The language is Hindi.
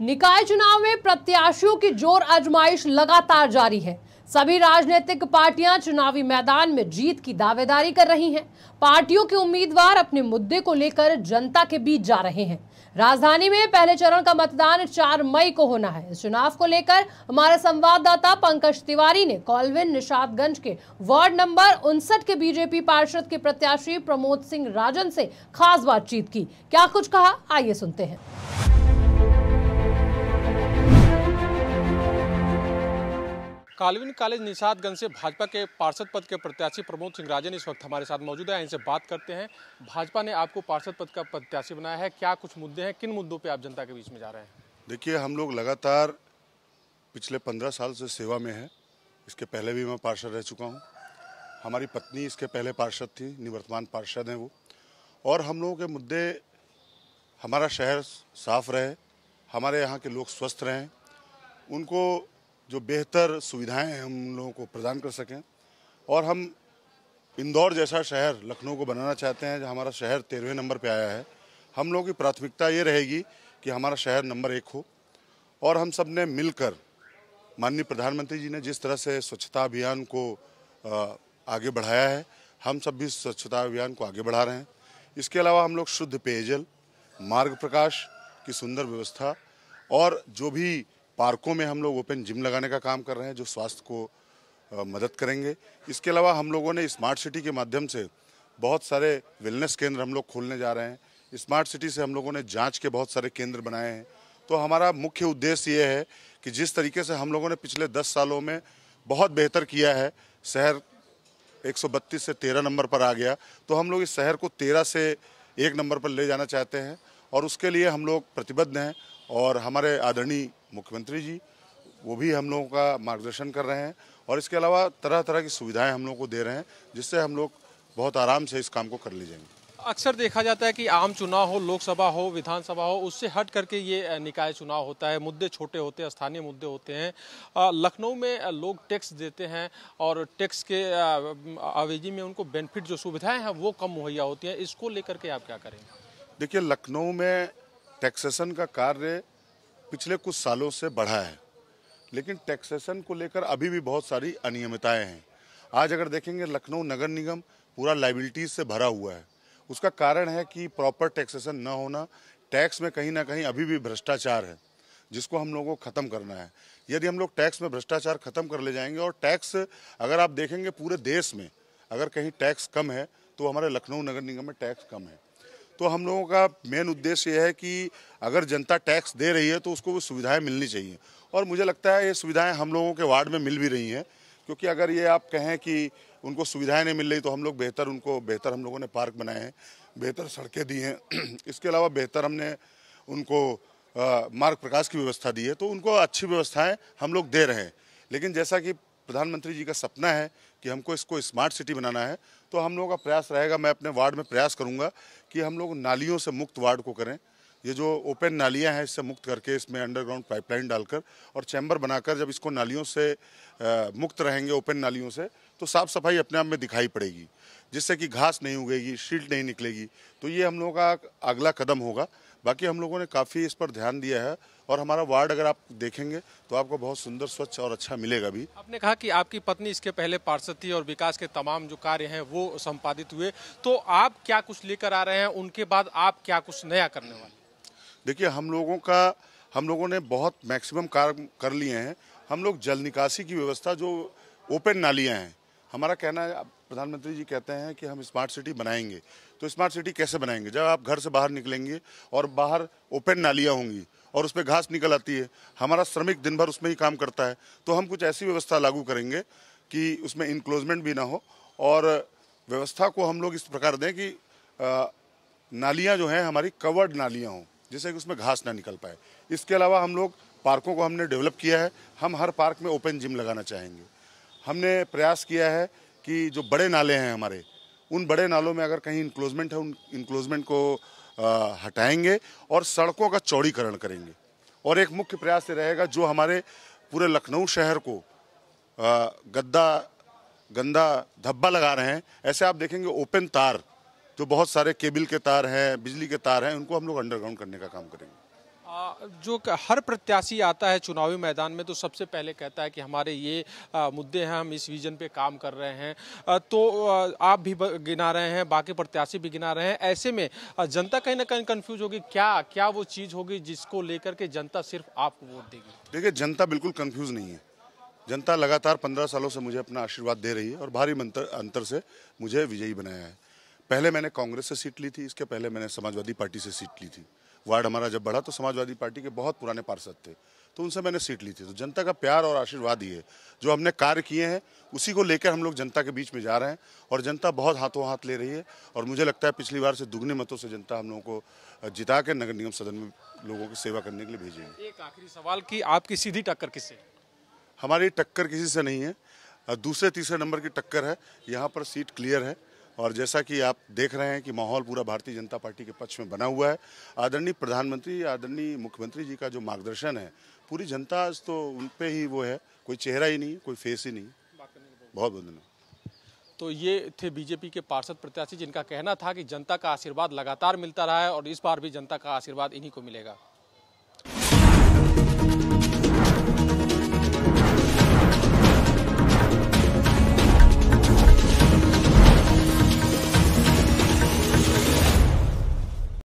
निकाय चुनाव में प्रत्याशियों की ज़ोर आजमाइश लगातार जारी है। सभी राजनीतिक पार्टियाँ चुनावी मैदान में जीत की दावेदारी कर रही हैं। पार्टियों के उम्मीदवार अपने मुद्दे को लेकर जनता के बीच जा रहे हैं। राजधानी में पहले चरण का मतदान 4 मई को होना है। इस चुनाव को लेकर हमारे संवाददाता पंकज तिवारी ने कॉलविन निषादगंज के वार्ड नंबर उनसठ के बीजेपी पार्षद के प्रत्याशी प्रमोद सिंह राजन से खास बातचीत की। क्या कुछ कहा? आइए सुनते हैं। कालविन कॉलेज निषादगंज से भाजपा के पार्षद पद के प्रत्याशी प्रमोद सिंह राजन इस वक्त हमारे साथ मौजूद है। इनसे बात करते हैं। भाजपा ने आपको पार्षद पद का प्रत्याशी बनाया है। क्या कुछ मुद्दे हैं? किन मुद्दों पे आप जनता के बीच में जा रहे हैं? देखिए, हम लोग लगातार पिछले पंद्रह साल से सेवा में हैं। इसके पहले भी मैं पार्षद रह चुका हूँ। हमारी पत्नी इसके पहले पार्षद थी, निवर्तमान पार्षद हैं वो। और हम लोगों के मुद्दे, हमारा शहर साफ़ रहे, हमारे यहाँ के लोग स्वस्थ रहें। उनको जो बेहतर सुविधाएँ हम लोगों को प्रदान कर सकें। और हम इंदौर जैसा शहर लखनऊ को बनाना चाहते हैं जो हमारा शहर तेरहवें नंबर पे आया है। हम लोगों की प्राथमिकता ये रहेगी कि हमारा शहर नंबर एक हो। और हम सबने मिलकर माननीय प्रधानमंत्री जी ने जिस तरह से स्वच्छता अभियान को आगे बढ़ाया है, हम सब भी स्वच्छता अभियान को आगे बढ़ा रहे हैं। इसके अलावा हम लोग शुद्ध पेयजल, मार्ग प्रकाश की सुंदर व्यवस्था और जो भी पार्कों में हम लोग ओपन जिम लगाने का काम कर रहे हैं जो स्वास्थ्य को मदद करेंगे। इसके अलावा हम लोगों ने स्मार्ट सिटी के माध्यम से बहुत सारे वेलनेस केंद्र हम लोग खोलने जा रहे हैं। स्मार्ट सिटी से हम लोगों ने जाँच के बहुत सारे केंद्र बनाए हैं। तो हमारा मुख्य उद्देश्य ये है कि जिस तरीके से हम लोगों ने पिछले दस सालों में बहुत बेहतर किया है, शहर 132 से 13 नंबर पर आ गया। तो हम लोग इस शहर को 13 से एक नंबर पर ले जाना चाहते हैं और उसके लिए हम लोग प्रतिबद्ध हैं। और हमारे आदरणीय मुख्यमंत्री जी वो भी हम लोगों का मार्गदर्शन कर रहे हैं और इसके अलावा तरह तरह की सुविधाएँ हम लोग को दे रहे हैं जिससे हम लोग बहुत आराम से इस काम को कर ले जाएँगे। अक्सर देखा जाता है कि आम चुनाव हो लोकसभा हो विधानसभा हो उससे हट करके ये निकाय चुनाव होता है। मुद्दे छोटे होते हैं स्थानीय मुद्दे होते हैं। लखनऊ में लोग टैक्स देते हैं और टैक्स के आवेजी में उनको बेनिफिट जो सुविधाएँ हैं वो कम मुहैया होती हैं। इसको लेकर के आप क्या करेंगे? देखिए लखनऊ में टैक्सेशन का कार्य पिछले कुछ सालों से बढ़ा है, लेकिन टैक्सेशन को लेकर अभी भी बहुत सारी अनियमितताएँ हैं। आज अगर देखेंगे, लखनऊ नगर निगम पूरा लाइबिलिटीज से भरा हुआ है। उसका कारण है कि प्रॉपर टैक्सेशन न होना टैक्स में कहीं ना कहीं अभी भी भ्रष्टाचार है, जिसको हम लोगों को ख़त्म करना है। यदि हम लोग टैक्स में भ्रष्टाचार खत्म कर ले जाएँगे और टैक्स अगर आप देखेंगे पूरे देश में अगर कहीं टैक्स कम है तो हमारे लखनऊ नगर निगम में टैक्स कम है। तो हम लोगों का मेन उद्देश्य यह है कि अगर जनता टैक्स दे रही है तो उसको वो सुविधाएँ मिलनी चाहिए। और मुझे लगता है ये सुविधाएँ हम लोगों के वार्ड में मिल भी रही हैं, क्योंकि अगर ये आप कहें कि उनको सुविधाएँ नहीं मिल रही तो हम लोग बेहतर उनको, बेहतर हम लोगों ने पार्क बनाए हैं, बेहतर सड़कें दी हैं। इसके अलावा बेहतर हमने उनको मार्ग प्रकाश की व्यवस्था दी है तो उनको अच्छी व्यवस्थाएँ हम लोग दे रहे हैं। लेकिन जैसा कि प्रधानमंत्री जी का सपना है कि हमको इसको स्मार्ट सिटी बनाना है। तो हम लोगों का प्रयास रहेगा मैं अपने वार्ड में प्रयास करूँगा कि हम लोग नालियों से मुक्त वार्ड को करें। ये जो ओपन नालियाँ हैं इससे मुक्त करके इसमें अंडरग्राउंड पाइपलाइन डालकर और चैम्बर बनाकर जब इसको नालियों से आ, मुक्त रहेंगे ओपन नालियों से तो साफ़ सफ़ाई अपने आप में दिखाई पड़ेगी जिससे कि घास नहीं उगेगी शील्ड नहीं निकलेगी। तो ये हम लोगों का अगला कदम होगा। बाकी हम लोगों ने काफ़ी इस पर ध्यान दिया है और हमारा वार्ड अगर आप देखेंगे तो आपको बहुत सुंदर स्वच्छ और अच्छा मिलेगा भी। आपने कहा कि आपकी पत्नी इसके पहले पार्षद थी और विकास के तमाम जो कार्य हैं वो संपादित हुए। तो आप क्या कुछ लेकर आ रहे हैं? उनके बाद आप क्या कुछ नया करने वाले देखिए हम लोगों का हम लोगों ने बहुत मैक्सिमम कार्य कर लिए हैं। हम लोग जल निकासी की व्यवस्था जो ओपन नालियाँ हैं हमारा कहना है प्रधानमंत्री जी कहते हैं कि हम स्मार्ट सिटी बनाएँगे। तो स्मार्ट सिटी कैसे बनाएँगे? जब आप घर से बाहर निकलेंगे और बाहर ओपन नालियाँ होंगी और उस पर घास निकल आती है, हमारा श्रमिक दिन भर उसमें ही काम करता है तो हम कुछ ऐसी व्यवस्था लागू करेंगे कि उसमें इनक्लोजमेंट भी ना हो और व्यवस्था को हम लोग इस प्रकार दें कि नालियाँ जो हैं, हमारी कवर्ड नालियाँ हों, जिससे कि उसमें घास ना निकल पाए। इसके अलावा हम लोग पार्कों को हमने डेवलप किया है, हम हर पार्क में ओपन जिम लगाना चाहेंगे। हमने प्रयास किया है कि जो बड़े नाले हैं हमारे उन बड़े नालों में अगर कहीं इंक्लोजमेंट है उन इंक्लोजमेंट को हटाएँगे और सड़कों का चौड़ीकरण करेंगे। और एक मुख्य प्रयास ये रहेगा जो हमारे पूरे लखनऊ शहर को गद्दा गंदा धब्बा लगा रहे हैं ऐसे आप देखेंगे ओपन तार जो बहुत सारे केबल के तार हैं बिजली के तार हैं उनको हम लोग अंडरग्राउंड करने का काम करेंगे। आ, जो हर प्रत्याशी आता है चुनावी मैदान में तो सबसे पहले कहता है कि हमारे ये मुद्दे हैं, हम इस विजन पे काम कर रहे हैं। तो आप भी गिना रहे हैं, बाकी प्रत्याशी भी गिना रहे हैं। ऐसे में जनता कहीं ना कहीं कंफ्यूज होगी, क्या क्या वो चीज़ होगी जिसको लेकर के जनता सिर्फ़ आपको वोट देगी? देखिए, जनता बिल्कुल कन्फ्यूज़ नहीं है। जनता लगातार पंद्रह सालों से मुझे अपना आशीर्वाद दे रही है और भारी अंतर से मुझे विजयी बनाया है। पहले मैंने कांग्रेस से सीट ली थी इसके पहले मैंने समाजवादी पार्टी से सीट ली थी। वार्ड हमारा जब बढ़ा तो समाजवादी पार्टी के बहुत पुराने पार्षद थे तो उनसे मैंने सीट ली थी। तो जनता का प्यार और आशीर्वाद ही है। जो हमने कार्य किए हैं उसी को लेकर हम लोग जनता के बीच में जा रहे हैं और जनता बहुत हाथों हाथ ले रही है और मुझे लगता है पिछली बार से दुगने मतों से जनता हम लोगों को जिता के नगर निगम सदन में लोगों की सेवा करने के लिए भेजेगी एक आखिरी सवाल कि आपकी सीधी टक्कर किससे? हमारी टक्कर किसी से नहीं है। दूसरे तीसरे नंबर की टक्कर है। यहाँ पर सीट क्लियर है। और जैसा कि आप देख रहे हैं कि माहौल पूरा भारतीय जनता पार्टी के पक्ष में बना हुआ है। आदरणीय प्रधानमंत्री, आदरणीय मुख्यमंत्री जी का जो मार्गदर्शन है, पूरी जनता तो उन पे ही वो है। कोई चेहरा ही नहीं कोई फेस ही नहीं बहुत बहुत धन्यवाद। तो ये थे बीजेपी के पार्षद प्रत्याशी, जिनका कहना था कि जनता का आशीर्वाद लगातार मिलता रहा है और इस बार भी जनता का आशीर्वाद इन्हीं को मिलेगा।